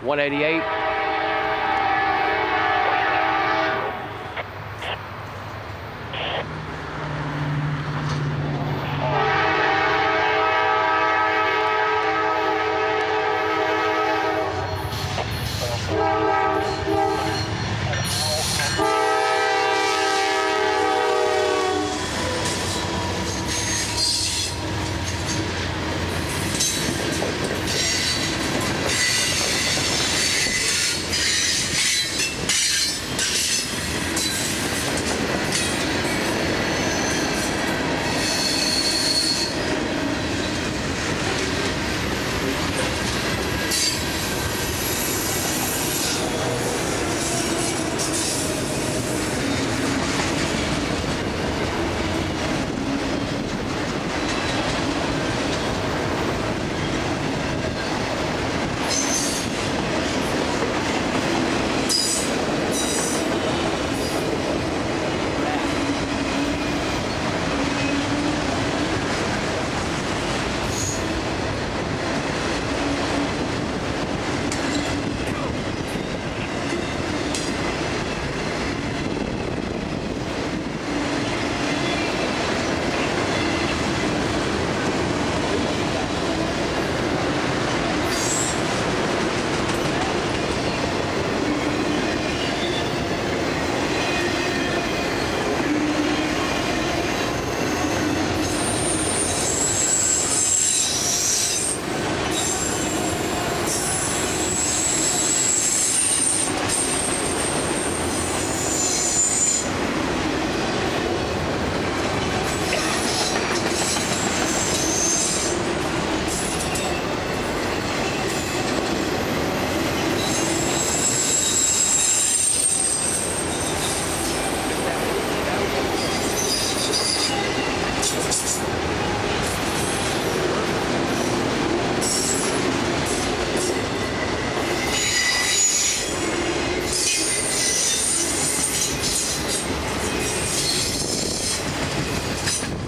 188.